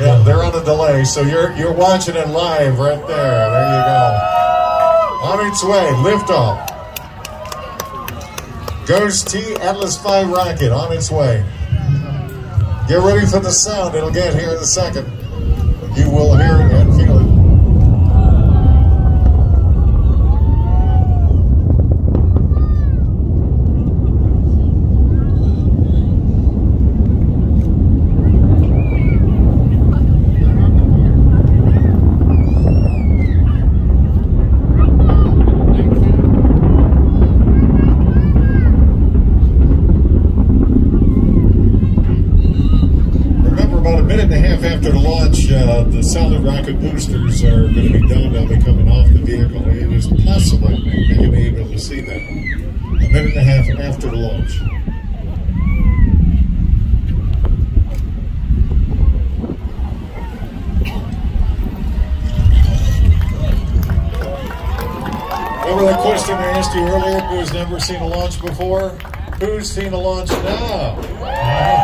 Yeah, they're on a delay, so you're you're watching it live right there. There you go. On its way, liftoff. GOES-T Atlas V rocket on its way. Get ready for the sound. It'll get here in a second. You will hear it and feel it. After the launch, uh, the solid rocket boosters are going to be done. They'll be coming off the vehicle. and It is possible that you may be able to see them. A minute and a half after the launch. Remember that question I asked you earlier? Who's never seen a launch before? Who's seen a launch now?